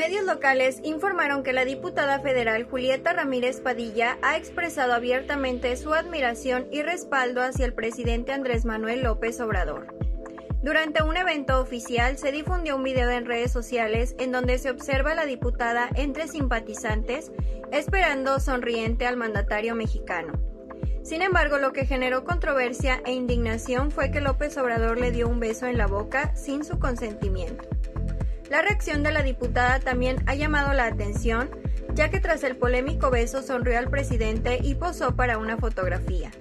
Medios locales informaron que la diputada federal Julieta Ramírez Padilla ha expresado abiertamente su admiración y respaldo hacia el presidente Andrés Manuel López Obrador. Durante un evento oficial se difundió un video en redes sociales en donde se observa a la diputada entre simpatizantes esperando sonriente al mandatario mexicano. Sin embargo, lo que generó controversia e indignación fue que López Obrador le dio un beso en la boca sin su consentimiento. La reacción de la diputada también ha llamado la atención, ya que tras el polémico beso sonrió al presidente y posó para una fotografía.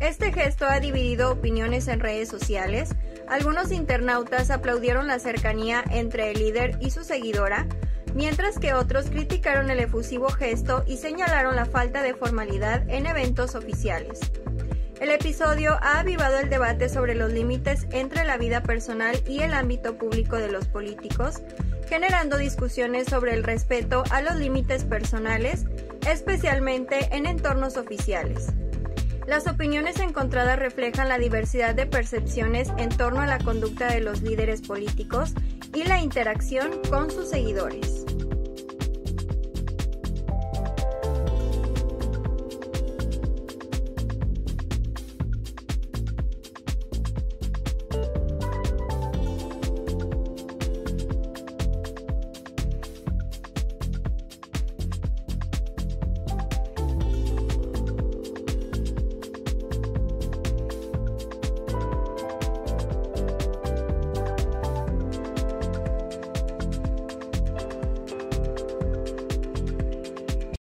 Este gesto ha dividido opiniones en redes sociales. Algunos internautas aplaudieron la cercanía entre el líder y su seguidora, mientras que otros criticaron el efusivo gesto y señalaron la falta de formalidad en eventos oficiales. El episodio ha avivado el debate sobre los límites entre la vida personal y el ámbito público de los políticos, generando discusiones sobre el respeto a los límites personales, especialmente en entornos oficiales. Las opiniones encontradas reflejan la diversidad de percepciones en torno a la conducta de los líderes políticos y la interacción con sus seguidores.